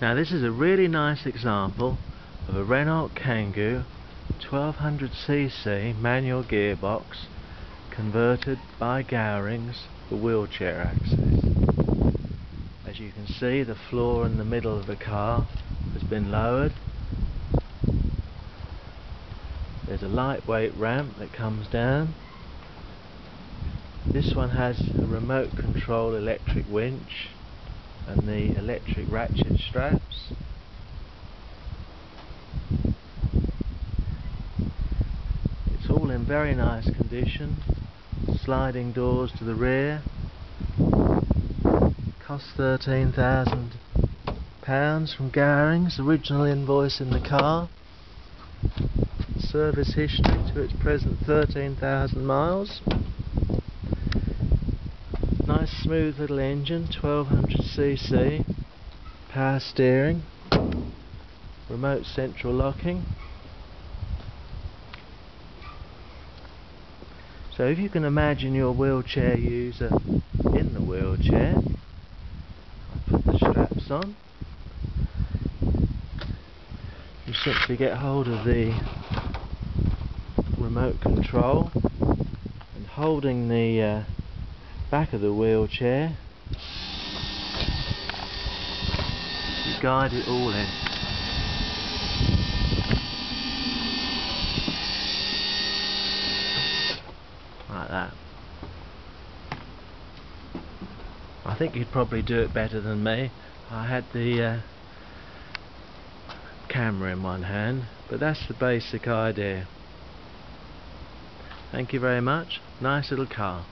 Now this is a really nice example of a Renault Kangoo 1200cc manual gearbox converted by Gowrings for wheelchair access. As you can see the floor in the middle of the car has been lowered. There's a lightweight ramp that comes down. This one has a remote control electric winch and the electric ratchet straps. It's all in very nice condition. Sliding doors to the rear. Cost 13,000 pounds from Gowrings original invoice in the car. Service history to its present 13,000 miles Nice smooth little engine, 1200cc, power steering, remote central locking. So if you can imagine your wheelchair user in the wheelchair, put the straps on. You simply get hold of the remote control and holding the uh, back of the wheelchair. You guide it all in. Like that. I think you'd probably do it better than me. I had the uh, camera in one hand but that's the basic idea. Thank you very much. Nice little car